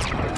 Thank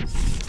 you.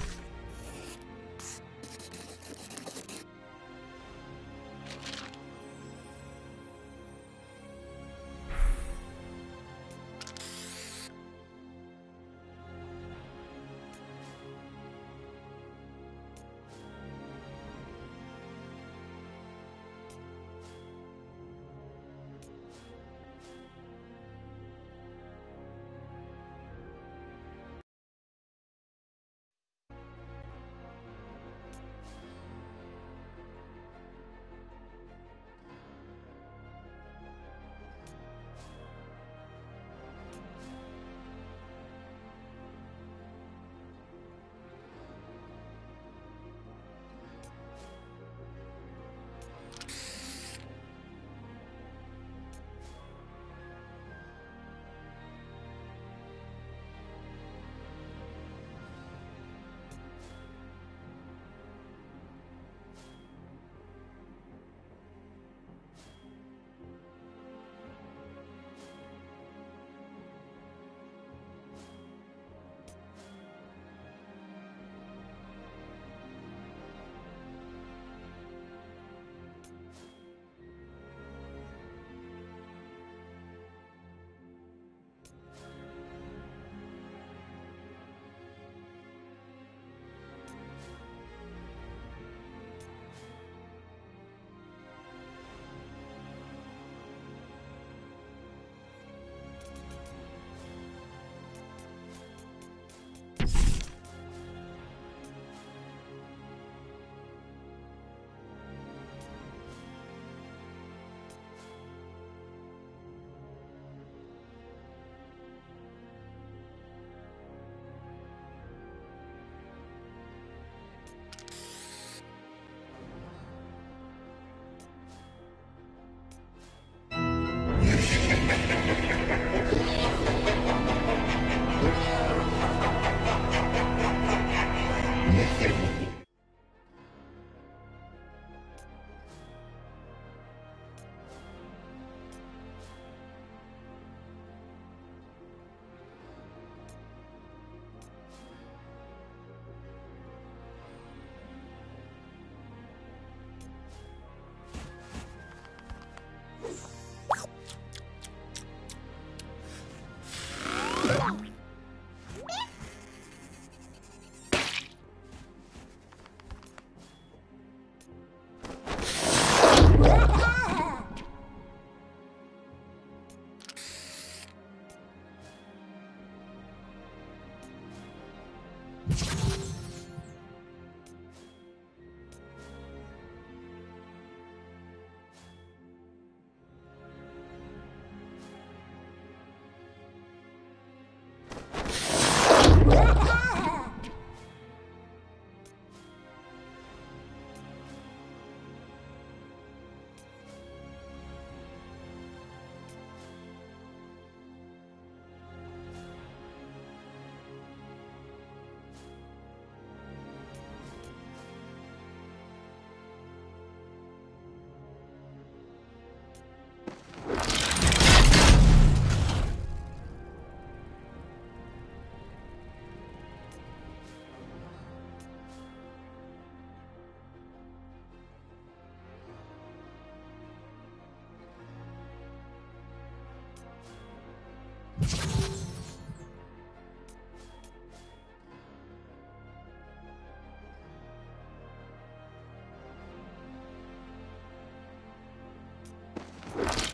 you